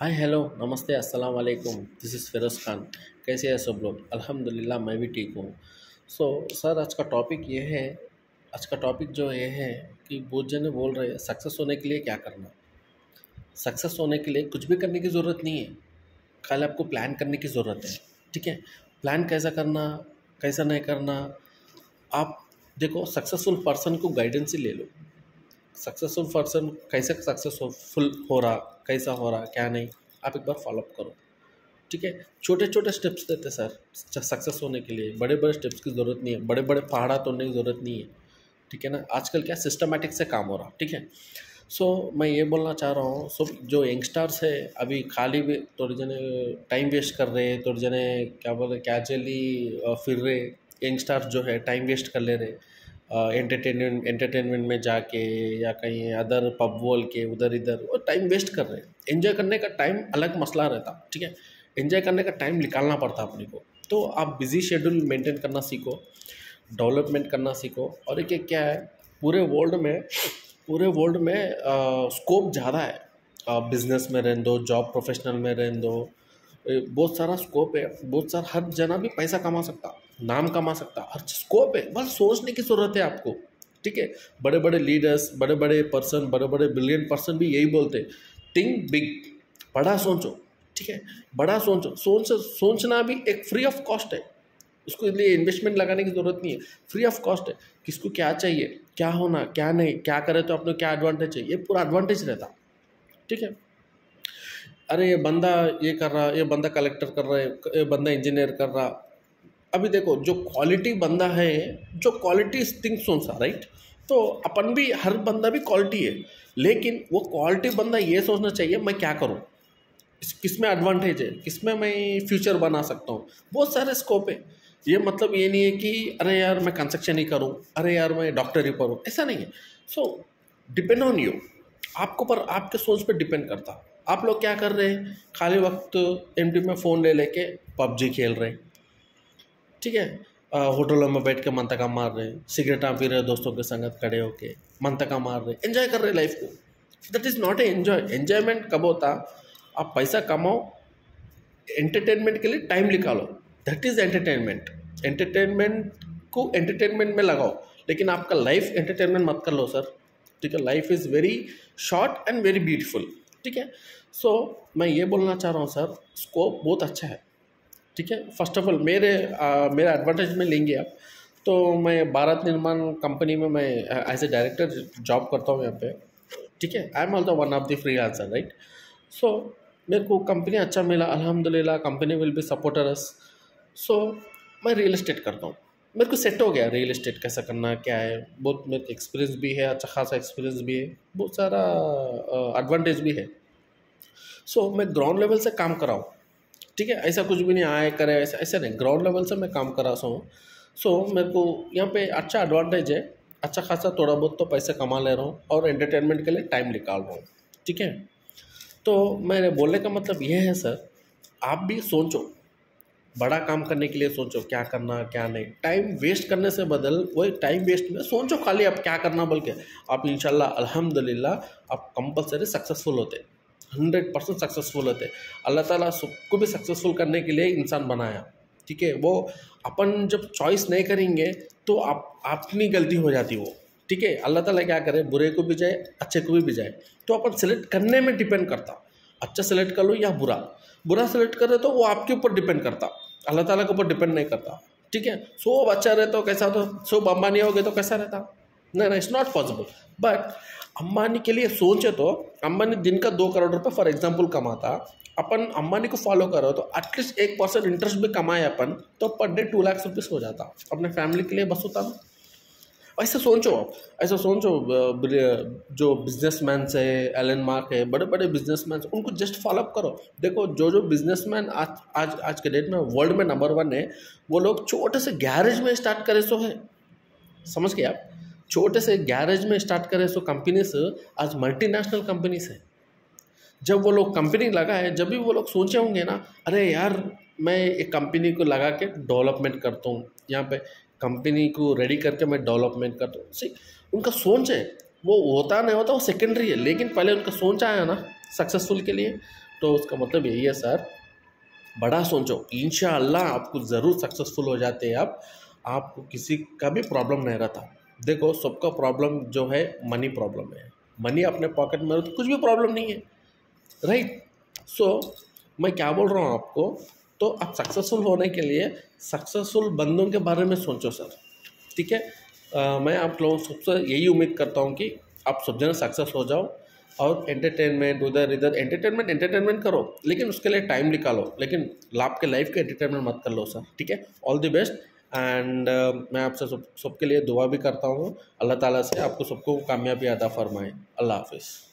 हाय, hello, नमस्ते अस्सलाम वालेकुम दिस इज़ फिरोज़ खान कैसे हैं सब लोग? अल्हम्दुलिल्लाह, मैं भी ठीक हूँ। सो सर आज का टॉपिक ये है, आज का टॉपिक जो ये है कि बहुत जने बोल रहे हैं सक्सेस होने के लिए क्या करना? सक्सेस होने के लिए कुछ भी करने की ज़रूरत नहीं है। खाली आपको प्लान करने की ज़रूरत है, ठीक है? प्लान कैसा करना, कैसा नहीं करना? आप देखो सक्सेसफुल पर्सन को गाइडेंस ही ले लो। सक्सेसफुल पर्सन कैसे सक्सेसफुल हो रहा कैसा हो रहा क्या नहीं आप एक बार फॉलोअप करो। ठीक है? छोटे छोटे स्टेप्स देते सर सक्सेस होने के लिए। बड़े बड़े स्टेप्स की ज़रूरत नहीं है। बड़े बड़े पहाड़ा तोड़ने की ज़रूरत नहीं है। ठीक है ना? आजकल क्या सिस्टमेटिक से काम हो रहा। ठीक है? सो so, मैं ये बोलना चाह रहा हूँ सो जो यंगस्टर्स है अभी खाली भी थोड़े जने टाइम वेस्ट कर रहे हैं थोड़ी जने क्या बोल रहे कैजुअली फिर रहे। यंगस्टर्स जो है टाइम वेस्ट कर ले रहे एंटरटेनमेंट एंटरटेनमेंट में जाके या कहीं अदर पब वॉल के उधर इधर वो टाइम वेस्ट कर रहे हैं। एंजॉय करने का टाइम अलग मसला रहता, ठीक है? एंजॉय करने का टाइम निकालना पड़ता अपने को। तो आप बिज़ी शेड्यूल मेंटेन करना सीखो डेवलपमेंट करना सीखो और एक क्या है, पूरे वर्ल्ड में, पूरे वर्ल्ड में स्कोप ज़्यादा है। बिज़नेस में रहने दो जॉब प्रोफेशनल में रहने दो बहुत सारा स्कोप है, बहुत सारा, हर जना भी पैसा कमा सकता। नाम कमा सकता हर स्कोप है। बस सोचने की ज़रूरत है आपको, ठीक है? बड़े बड़े लीडर्स बड़े बड़े पर्सन बड़े बड़े बिलियन पर्सन भी यही बोलते हैं थिंक बिग बड़ा सोचो, ठीक है? बड़ा सोचो। सोच, सोचना भी एक फ्री ऑफ़ कॉस्ट है। उसको लिए इन्वेस्टमेंट लगाने की ज़रूरत नहीं है। फ्री ऑफ़ कॉस्ट है किसको क्या चाहिए, क्या होना, क्या नहीं, क्या करे तो अपने क्या एडवांटेज है ये पूरा एडवांटेज रहता, ठीक है? अरे, ये बंदा ये कर रहा, ये बंदा कलेक्टर कर रहा है ये बंदा इंजीनियर कर रहा अभी देखो, जो क्वालिटी बंदा है, जो क्वालिटी थिंग्स सा राइट तो अपन भी, हर बंदा भी क्वालिटी है, लेकिन वो क्वालिटी बंदा ये सोचना चाहिए, मैं क्या करूँ? किसमें एडवांटेज है? किसमें मैं फ्यूचर बना सकता हूँ? बहुत सारे स्कोप है। ये मतलब ये नहीं है कि, अरे यार, मैं कंस्ट्रक्शन ही करूँ, अरे यार, मैं डॉक्टर ही पढ़ूँ, ऐसा नहीं है। सो डिपेंड ऑन यू आपको पर, आपके सोच पे डिपेंड करता। आप लोग क्या कर रहे हैं? खाली वक्त एम में फ़ोन ले, लेके पबजी खेल रहे हैं। ठीक है। होटलों में बैठ के मंतका मार रहे सिगरेटा पी रहे दोस्तों के संगत खड़े होके मंतका मार रहे एंजॉय कर रहे लाइफ को। That is not a enjoy enjoyment कब होता? आप पैसा कमाओ एंटरटेनमेंट के लिए टाइम निकालो। दैट इज़ एंटरटेनमेंट एंटरटेनमेंट को एंटरटेनमेंट में लगाओ। लेकिन आपका लाइफ एंटरटेनमेंट मत कर लो सर ठीक है life is very short and very beautiful ठीक है। सो मैं ये बोलना चाह रहा हूँ सर स्कोप बहुत अच्छा है। ठीक है? फ़र्स्ट ऑफ़ ऑल मेरे आ, मेरा एडवांटेज में लेंगे आप। तो मैं भारत निर्माण कंपनी में मैं एज ए डायरेक्टर जॉब करता हूँ यहाँ पे। ठीक है? I am also one of the free answer right so मेरे को कंपनी अच्छा मिला। अल्हम्दुलिल्लाह company will be supporters so मैं रियल इस्टेट करता हूँ। मेरे को सेट हो गया रियल इस्टेट कैसा करना क्या है? बहुत मेरे को एक्सपीरियंस भी है अच्छा खासा एक्सपीरियंस भी है। बहुत सारा एडवांटेज भी है। सो so, मैं ग्राउंड लेवल से काम कराऊँ। ठीक है, ऐसा कुछ भी नहीं आए करे, ऐसा ऐसा नहीं। ग्राउंड लेवल से मैं काम करा हूँ। सो मेरे को यहाँ पे अच्छा एडवांटेज है। अच्छा खासा थोड़ा बहुत तो पैसे कमा ले रहा हूँ और एंटरटेनमेंट के लिए टाइम निकाल रहा हूँ। ठीक है? तो मेरे बोलने का मतलब यह है सर आप भी सोचो। बड़ा काम करने के लिए सोचो, क्या करना, क्या नहीं। टाइम वेस्ट करने से बदल, वही टाइम वेस्ट में सोचो खाली आप क्या करना बोल के आप इंशाल्लाह, अल्हम्दुलिल्लाह, आप कंपलसरी सक्सेसफुल होते। हंड्रेड परसेंट सक्सेसफुल होते अल्लाह ताला सबको भी सक्सेसफुल करने के लिए इंसान बनाया। ठीक है? वो अपन जब चॉइस नहीं करेंगे तो आप अपनी गलती हो जाती वो। ठीक है? अल्लाह ताला क्या करे? बुरे को भी जाए, अच्छे को भी जाए तो अपन सेलेक्ट करने में डिपेंड करता। अच्छा सेलेक्ट कर लो या बुरा। बुरा सेलेक्ट करे तो वो आपके ऊपर डिपेंड करता। अल्लाह ताला के ऊपर डिपेंड नहीं करता। ठीक है? सब अच्छा रहता तो कैसा तो सब अंबानी हो गए तो कैसा रहता? नहीं ना it's not possible but Ambani के लिए सोचे तो अंबानी दिन का दो करोड़ रुपये फॉर एग्ज़ाम्पल कमाता। अपन अंबानी को फॉलो करो तो एटलीस्ट एक परसेंट इंटरेस्ट भी कमाए अपन तो per day to lakh rupees हो जाता। अपने फैमिली के लिए बस होता ना ऐसा सोचो ऐसा सोचो जो बिजनेसमैन है एलन मार्क है बड़े बड़े बिज़नेस बिजनेसमैन उनको जस्ट फॉलोअप करो। देखो जो जो बिजनेसमैन आज आज आज के डेट में वर्ल्ड में नंबर वन है, वो लोग छोटे से गैरेज में स्टार्ट करे सो है। समझ गए आप? छोटे से गैरेज में स्टार्ट करे, सो कंपनीज़ आज मल्टीनेशनल कंपनीज़ है। जब वो लोग कंपनी लगा है जब भी वो लोग सोचे होंगे ना, अरे यार, मैं एक कंपनी को लगा के डेवलपमेंट करता हूँ, यहाँ पे कंपनी को रेडी करके मैं डेवलपमेंट करता हूँ। सी उनका सोच है, वो होता नहीं होता, वो सेकेंडरी है, लेकिन पहले उनका सोच आया ना सक्सेसफुल के लिए तो उसका मतलब यही है, सर, बड़ा सोचो इन आपको ज़रूर सक्सेसफुल हो जाते हैं आप, आपको किसी का भी प्रॉब्लम नहीं रहता। देखो सबका प्रॉब्लम जो है मनी प्रॉब्लम है। मनी अपने पॉकेट में हो तो कुछ भी प्रॉब्लम नहीं है। राइट सो so, मैं क्या बोल रहा हूँ आपको? तो आप सक्सेसफुल होने के लिए सक्सेसफुल बंदों के बारे में सोचो सर। ठीक है? मैं आप लोगों सबसे यही उम्मीद करता हूँ कि आप सब जने सक्सेस हो जाओ और एंटरटेनमेंट उधर इधर एंटरटेनमेंट एंटरटेनमेंट करो लेकिन उसके लिए टाइम निकालो लेकिन लाभ के लाइफ के एंटरटेनमेंट मत कर लो सर। ठीक है? All the best and uh, मैं आपसे सब सबके लिए दुआ भी करता हूँ। अल्लाह ताला से आपको सबको कामयाबी अदा फरमाए। अल्लाह हाफिज़।